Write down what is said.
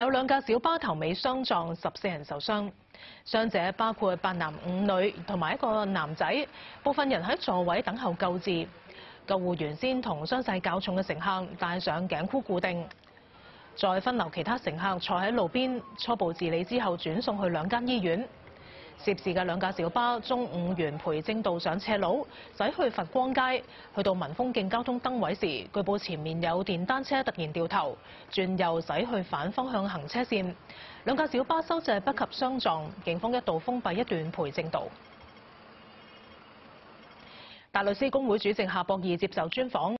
有兩架小巴頭尾相撞，十四人受傷。傷者包括八男五女同埋一個男仔，部分人喺座位等候救治。救護員先同傷勢較重嘅乘客戴上頸箍固定，再分流其他乘客坐喺路邊，初步治理之後轉送去兩間醫院。涉事嘅兩架小巴中午沿培正道上斜路駛去佛光街，去到文峰徑交通燈位時，據報前面有電單車突然掉頭，轉右駛去反方向行車線。兩架小巴收掣不及相撞，警方一度封閉一段培正道。大律師公會主席夏博義接受專訪。